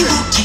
you.